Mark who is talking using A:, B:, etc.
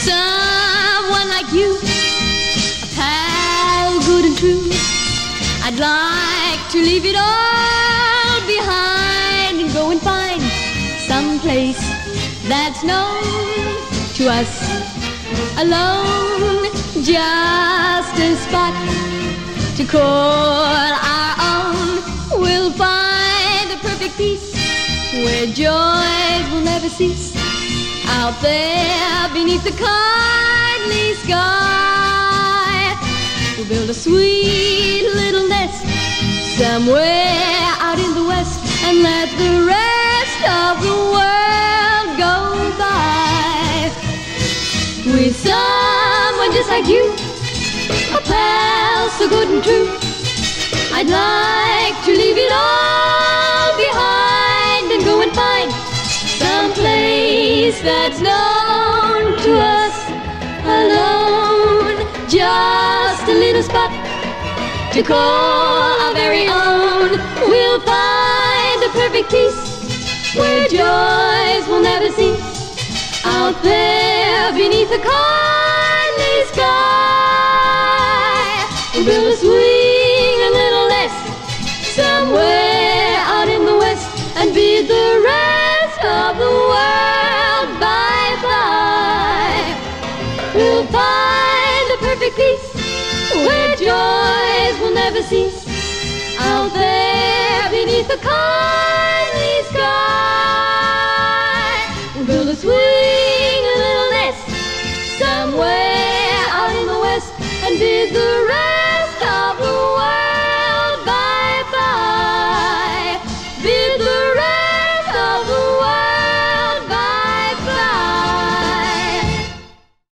A: Someone like you, a pal good and true. I'd like to leave it all behind and go and find some place that's known to us alone. Just a spot to call our own. We'll find the perfect peace where joy will never cease out there beneath the kindly sky, we'll build a sweet little nest somewhere out in the west and let the rest of the world go by. With someone just like you, a pal so good and true, I'd like place that's known to us alone. Just a little spot to call our very own. We'll find the perfect peace where joys will never cease. Out there beneath the kindly sky, we'll build a sweet. never out there beneath the kindly sky. We'll build a swing, a little nest somewhere out in the west and bid the rain.